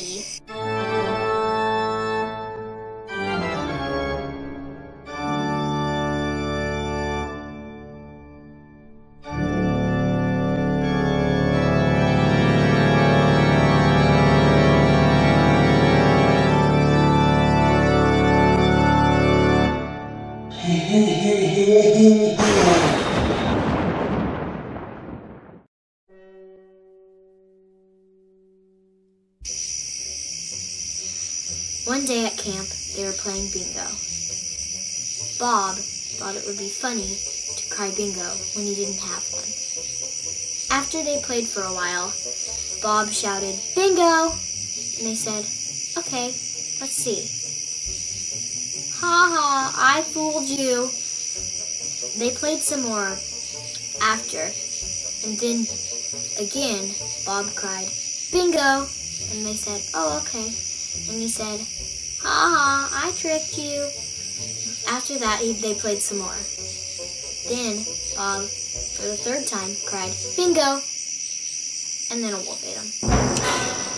gì Hee hee hee hee hee One day at camp, they were playing bingo. Bob thought it would be funny to cry bingo when he didn't have one. After they played for a while, Bob shouted, Bingo! And they said, Okay, let's see. Ha ha, I fooled you. They played some more after, and then again, Bob cried, Bingo! And they said, Oh, okay. And he said, Ha ha, I tricked you. After that, he, they played some more. Then, Bob, for the third time, cried, Bingo! And then a wolf ate him.